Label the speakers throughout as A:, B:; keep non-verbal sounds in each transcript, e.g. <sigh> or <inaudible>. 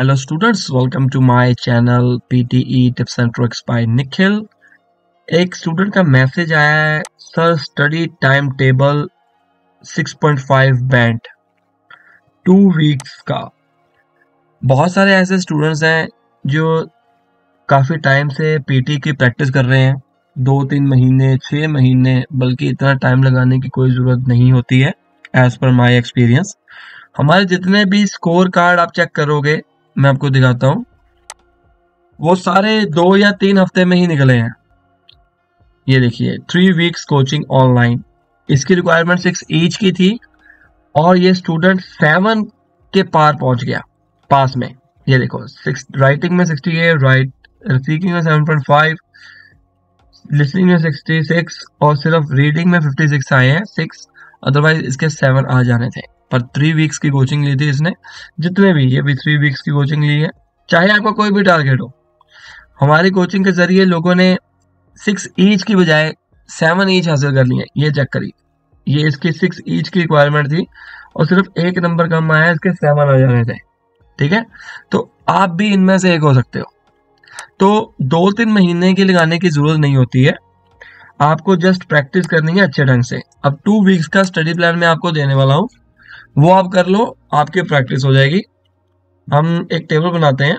A: Hello students, welcome to my channel PTE Tips and Tricks by Nikhil एक student का message आया है sir study time table 6.5 band two weeks का. बहुत सारे ऐसे स्टूडेंट्स हैं जो काफ़ी टाइम से पीटी की प्रैक्टिस कर रहे हैं। दो तीन महीने छः महीने बल्कि इतना टाइम लगाने की कोई ज़रूरत नहीं होती है एज पर माई एक्सपीरियंस हमारे जितने भी स्कोर कार्ड आप चेक करोगे मैं आपको दिखाता हूँ। वो सारे दो या तीन हफ़्ते में ही निकले हैं। ये देखिए थ्री वीक्स कोचिंग ऑनलाइन इसकी रिक्वायरमेंट सिक्स ईच की थी और ये स्टूडेंट सेवन के पार पहुँच गया, पास में। ये देखो सिक्स राइटिंग में सिक्सटी एट राइट स्पीकिंग में सेवन पॉइंट फाइव लिसनिंग में सिक्सटी सिक्स और सिर्फ़ रीडिंग में फिफ्टी सिक्स आए हैं सिक्स अदरवाइज़ इसके सेवन आ जाने थे। पर थ्री वीक्स की कोचिंग ली थी इसने। जितने भी ये भी थ्री वीक्स की कोचिंग ली है। चाहे आपका कोई भी टारगेट हो। हमारी कोचिंग के ज़रिए लोगों ने सिक्स ईच की बजाय सेवन ईच हासिल कर लिए ये चेक करिए ये इसकी सिक्स ईच की रिक्वायरमेंट थी। और सिर्फ़ एक नंबर कम आया, इसके सेवन आ जाने थे। ठीक है? तो आप भी इनमें से एक हो सकते हो। तो दो तीन महीने की लगाने की ज़रूरत नहीं होती है। आपको जस्ट प्रैक्टिस करनी है अच्छे ढंग से। अब टू वीक्स का स्टडी प्लान मैं आपको देने वाला हूँ। वो आप कर लो, आपकी प्रैक्टिस हो जाएगी। हम एक टेबल बनाते हैं।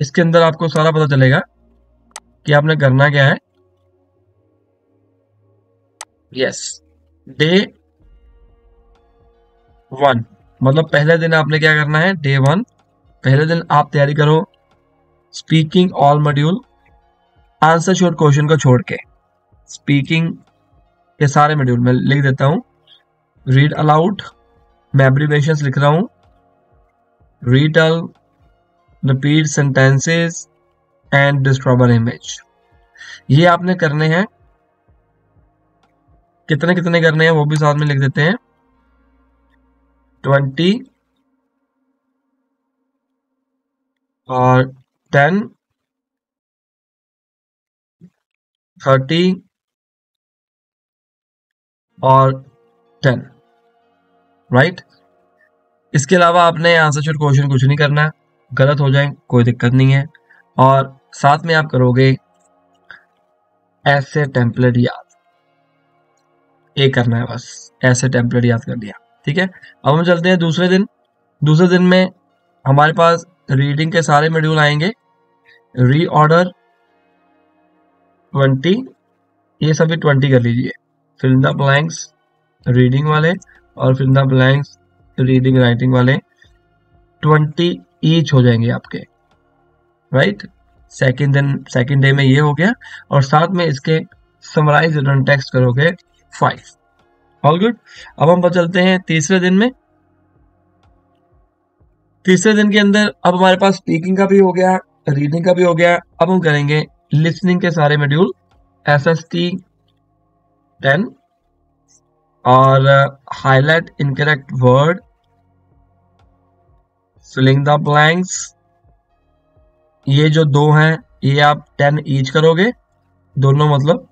A: इसके अंदर आपको सारा पता चलेगा कि आपने करना क्या है। यस डे वन मतलब पहले दिन आपने क्या करना है? डे वन पहले दिन आप तैयारी करो speaking all module answer short question को छोड़ के। स्पीकिंग के सारे मॉड्यूल में लिख देता हूँ। रीड अलाउड मैं एब्रीवेशन लिख रहा हूँ. Read aloud repeat sentences and describe image ये आपने करने हैं. कितने कितने करने हैं वो भी साथ में लिख देते हैं. ट्वेंटी और टेन थर्टी और टेन राइट इसके अलावा आपने आंसर शूट क्वेश्चन कुछ नहीं करना। गलत हो जाए, कोई दिक्कत नहीं है। और साथ में आप करोगे, ऐसे टेम्पलेट याद। ये करना है बस। ऐसे टेम्पलेट याद कर दिया ठीक है? अब हम चलते हैं दूसरे दिन। दूसरे दिन में हमारे पास रीडिंग के सारे मेड्यूल आएँगे। री ऑर्डर ट्वेंटी ये सभी ट्वेंटी कर लीजिए। फिल द ब्लैंक्स रीडिंग वाले और fill the blanks reading writing वाले ट्वेंटी ईच हो जाएँगे आपके राइट सेकेंड दिन सेकेंड डे में ये हो गया और साथ में इसके समराइज रिटर्न टेक्स्ट करोगे फाइव ऑल गुड अब हम बचलते हैं तीसरे दिन में। तीसरे दिन के अंदर अब हमारे पास स्पीकिंग का भी हो गया रीडिंग का भी हो गया। अब हम करेंगे लिसनिंग के सारे module S S T ten और highlight incorrect word filling the blanks ये जो दो हैं, ये आप टेन ईच करोगे, दोनों मतलब।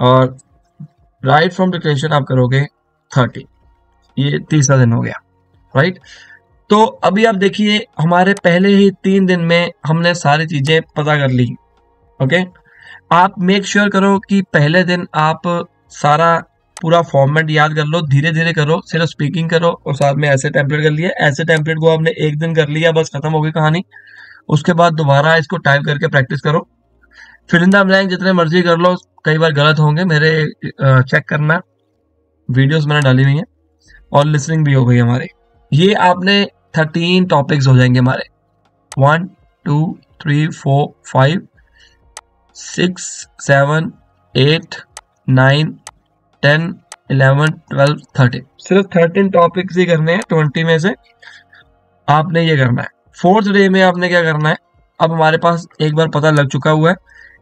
A: और राइट फ्रॉम डिक्लेरेशन आप करोगे थर्टी ये तीसरा दिन हो गया राइट तो अभी आप देखिए, हमारे पहले ही तीन दिन में हमने सारी चीज़ें पता कर ली ओके आप मेक श्योर sure करो कि पहले दिन आप सारा पूरा फॉर्मेट याद कर लो धीरे धीरे करो, सिर्फ़ स्पीकिंग करो और साथ में ऐसे टेम्पलेट कर लिया ऐसे टेम्पलेट को आपने एक दिन कर लिया, बस खत्म हो गई कहानी। उसके बाद दोबारा इसको टाइप करके प्रैक्टिस करो। फिर इन ब्लैंक जितने मर्ज़ी कर लो, कई बार गलत होंगे, मेरे चेक करना। वीडियोस मैंने डाली हुई हैं, और लिसनिंग भी हो गई हमारी। ये आपने थर्टीन टॉपिक्स हो जाएँगे हमारे। One two three four five six seven eight nine ten, eleven, twelve thirteen सिर्फ़ थर्टीन टॉपिक्स ही करने हैं ट्वेंटी में से आपने ये करना है। फोर्थ डे में आपने क्या करना है? अब हमारे पास एक बार पता लग चुका हुआ है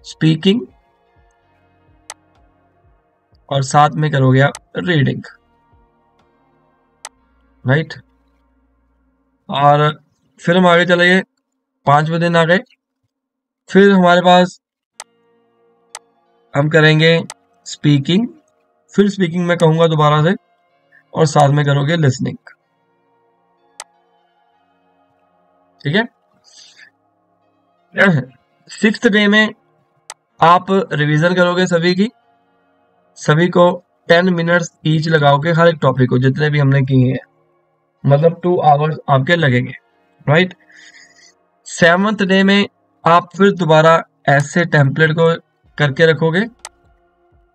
A: स्पीकिंग और साथ में करोगे आप रीडिंग राइट और फिर हम आगे चले गए पाँचवें दिन आ गए। फिर हमारे पास हम करेंगे स्पीकिंग फिर स्पीकिंग में कहूँगा दोबारा से, और साथ में करोगे लिसनिंग ठीक है? <clears throat> सिक्स डे में आप रिवीजन करोगे सभी की, सभी को टेन मिनट्स ईच लगाओगे हर एक टॉपिक को, जितने भी हमने किए हैं। मतलब टू आवर्स आपके लगेंगे राइट सेवंथ डे में आप फिर दोबारा ऐसे टेम्पलेट को करके रखोगे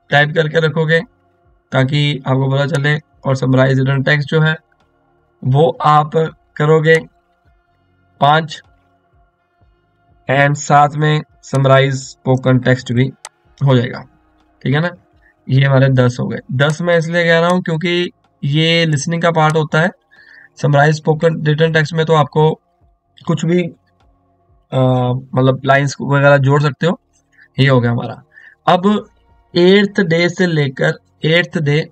A: टाइप करके रखोगे ताकि आपको पता चले और समराइज रिटर्न टेक्स्ट जो है, वो आप करोगे पाँच एंड साथ में समराइज स्पोकन टेक्स्ट भी हो जाएगा। ठीक है ना? ये हमारे दस हो गए। दस मैं इसलिए कह रहा हूँ क्योंकि ये लिसनिंग का पार्ट होता है। समराइज स्पोकन रिटर्न टेक्स्ट में तो आपको कुछ भी मतलब लाइंस वगैरह जोड़ सकते हो। ये हो गया हमारा। अब एट्थ डे से लेकर एट्थ डे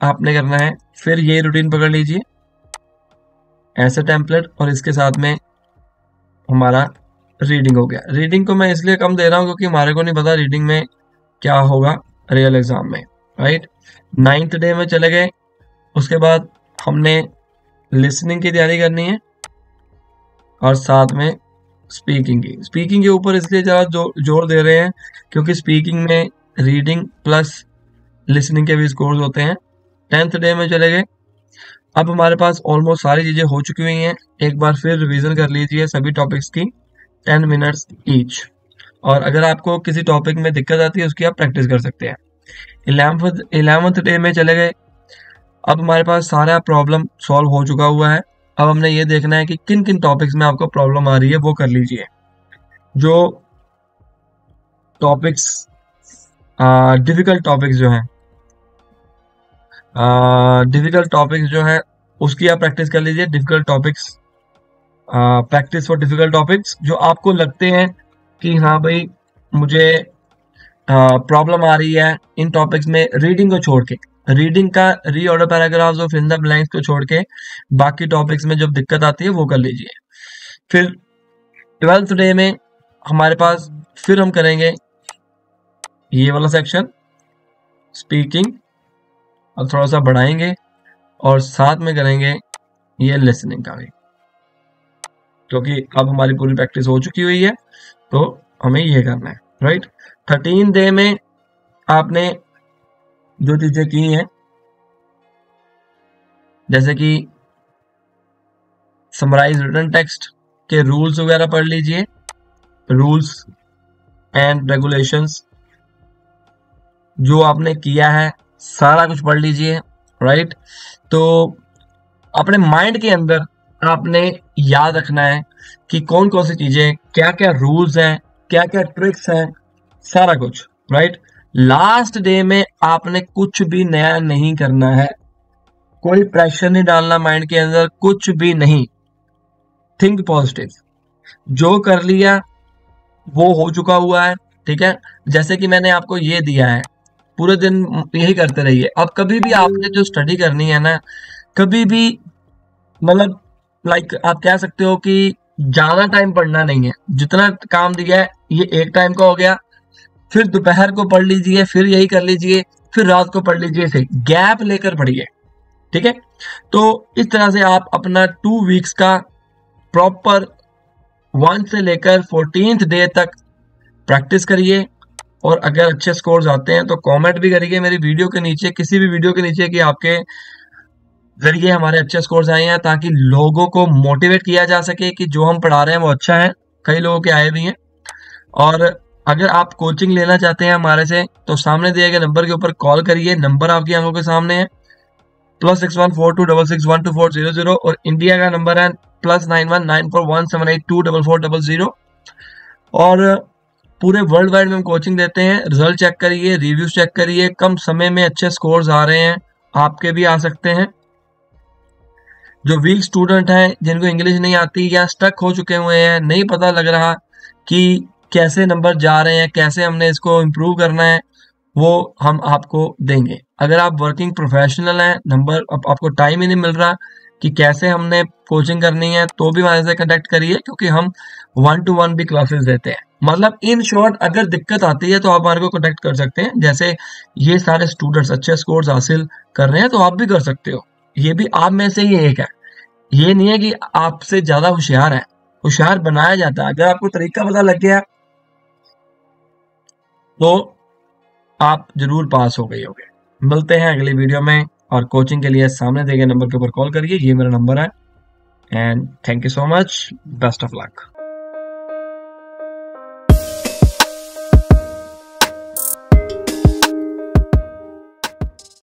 A: आपने करना है। फिर ये रूटीन पकड़ लीजिए। ऐसे टेम्पलेट और इसके साथ में हमारा रीडिंग हो गया। रीडिंग को मैं इसलिए कम दे रहा हूँ क्योंकि हमारे को नहीं पता रीडिंग में क्या होगा रियल एग्ज़ाम में राइट नाइन्थ डे में चले गए। उसके बाद हमने लिसनिंग की तैयारी करनी है और साथ में स्पीकिंग की। स्पीकिंग के ऊपर इसलिए ज़्यादा जो, ज़ोर दे रहे हैं क्योंकि स्पीकिंग में रीडिंग प्लस लिसनिंग के भी स्कोर्स होते हैं। टेंथ डे में चले गए। अब हमारे पास ऑलमोस्ट सारी चीज़ें हो चुकी हुई हैं। एक बार फिर रिवीजन कर लीजिए सभी टॉपिक्स की। टेन मिनट्स ईच और अगर आपको किसी टॉपिक में दिक्कत आती है, उसकी आप प्रैक्टिस कर सकते हैं। इलेवंथ इलेवंथ डे में चले गए। अब हमारे पास सारा प्रॉब्लम सॉल्व हो चुका हुआ है। अब हमने ये देखना है कि किन किन टॉपिक्स में आपको प्रॉब्लम आ रही है, वो कर लीजिए। जो टॉपिक्स डिफ़िकल्ट टॉपिक्स जो हैं। डिफ़िकल्ट टॉपिक्स जो है, उसकी आप प्रैक्टिस कर लीजिए। Difficult topics practice for difficult topics जो आपको लगते हैं कि हाँ भाई, मुझे प्रॉब्लम आ रही है इन टॉपिक्स में रीडिंग को छोड़ के। रीडिंग का reorder paragraph of in the blanks को छोड़ के बाकी टॉपिक्स में जब दिक्कत आती है, वो कर लीजिए। फिर ट्वेल्थ डे में हमारे पास, फिर हम करेंगे ये वाला सेक्शन स्पीकिंग और थोड़ा सा बढ़ाएँगे और साथ में करेंगे ये लिसनिंग का भी। क्योंकि अब हमारी पूरी प्रैक्टिस हो चुकी हुई है तो हमें ये करना है राइट थर्टीन डे में आपने जो चीज़ें की हैं, जैसे कि समराइज रिटर्न टेक्स्ट के रूल्स वगैरह पढ़ लीजिए रूल्स एंड रेगुलेशंस जो आपने किया है, सारा कुछ पढ़ लीजिए राइट तो अपने माइंड के अंदर आपने याद रखना है कि कौन कौन सी चीज़ें क्या क्या रूल्स हैं क्या क्या ट्रिक्स हैं, सारा कुछ राइट लास्ट डे में आपने कुछ भी नया नहीं करना है। कोई प्रेशर नहीं डालना माइंड के अंदर, कुछ भी नहीं। थिंक पॉजिटिव जो कर लिया, वो हो चुका हुआ है, ठीक है? जैसे कि मैंने आपको ये दिया है पूरे दिन यही करते रहिए। अब कभी भी आपने जो स्टडी करनी है ना, कभी भी मतलब लाइक आप कह सकते हो कि ज़्यादा टाइम पढ़ना नहीं है। जितना काम दिया है, ये एक टाइम का हो गया। फिर दोपहर को पढ़ लीजिए, फिर यही कर लीजिए, फिर रात को पढ़ लीजिए इसे गैप लेकर पढ़िए, ठीक है? तो इस तरह से आप अपना टू वीक्स का प्रॉपर वन से लेकर फोर्टीन डे तक प्रैक्टिस करिए। और अगर अच्छे स्कोर्स आते हैं तो कमेंट भी करिए मेरी वीडियो के नीचे, किसी भी वीडियो के नीचे कि आपके ज़रिए हमारे अच्छे स्कोर्स आए हैं, ताकि लोगों को मोटिवेट किया जा सके कि जो हम पढ़ा रहे हैं वो अच्छा है। कई लोगों के आए भी हैं। और अगर आप कोचिंग लेना चाहते हैं हमारे से तो सामने दिए गए नंबर के ऊपर कॉल करिए। नंबर आपकी आँखों के सामने है। Plus six one four two double six one two four zero zero और इंडिया का नंबर है plus nine one nine four one seven eight two double four double zero और पूरे वर्ल्ड वाइड में हम कोचिंग देते हैं रिज़ल्ट चेक करिए रिव्यूज़ चेक करिए, कम समय में अच्छे स्कोर्स आ रहे हैं, आपके भी आ सकते हैं। जो वीक स्टूडेंट हैं, जिनको इंग्लिश नहीं आती या स्टक हो चुके हुए हैं, नहीं पता लग रहा कि कैसे नंबर जा रहे हैं, कैसे हमने इसको इम्प्रूव करना है, वो हम आपको देंगे। अगर आप वर्किंग प्रोफेशनल हैं नंबर आपको टाइम ही नहीं मिल रहा कि कैसे हमने कोचिंग करनी है तो भी हमारे से कंटेक्ट करिए, क्योंकि हम वन टू वन भी क्लासेस देते हैं। मतलब इन शॉर्ट अगर दिक्कत आती है तो आप हमारे को कॉन्टेक्ट कर सकते हैं। जैसे ये सारे स्टूडेंट्स अच्छे स्कोर्स हासिल कर रहे हैं तो आप भी कर सकते हो। ये भी आप में से ही एक है। ये नहीं है कि आपसे ज़्यादा होशियार है। होशियार बनाया जाता है। अगर आपको तरीका पता लग गया तो आप ज़रूर पास हो गए होगे। मिलते हैं अगली वीडियो में। और कोचिंग के लिए सामने दिए गए नंबर के ऊपर कॉल करिए, ये मेरा नंबर है। And thank you so much best of luck